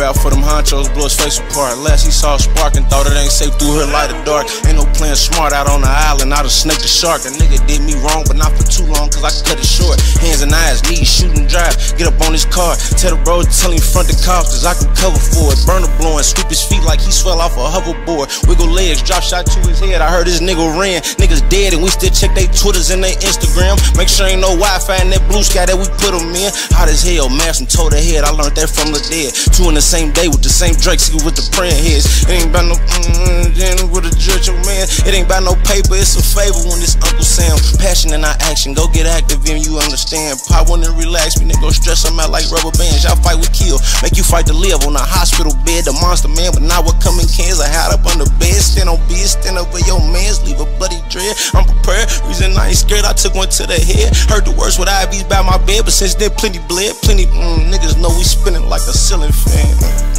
out for them honchos, blow his face apart. Last he saw a spark and thought it ain't safe through her light of dark. Ain't no playing smart out on the island, I done snake the shark. A nigga did me wrong, but not for I cut it short. Hands and eyes, knees, shoot and drive. Get up on his car, tell the to tell him front the cops, cause I can cover for it. Burner blowing, sweep his feet like he swell off a hoverboard. Wiggle legs, drop shot to his head. I heard this nigga ran. Niggas dead, and we still check they Twitters and they Instagram. Make sure ain't no Wi Fi in that blue sky that we put them in. Hot as hell, mask and toe the head. I learned that from the dead. Two in the same day with the same Drake, see with the praying heads. It ain't about no mm, mm, with a judge, man. It ain't about no paper, it's a favor when this Uncle Sam. Passion and not action, go get active and you understand. Pop one and relax, me nigga, stretch them out like rubber bands. Y'all fight with kill, make you fight to live on a hospital bed. The monster man, but not what coming cans. I hide up on the bed, stand on bed, stand over your mans, leave a bloody dread. I'm prepared, reason I ain't scared, I took one to the head. Heard the words with IVs by my bed, but since then, plenty bled, plenty mm, niggas know we spinning like a ceiling fan.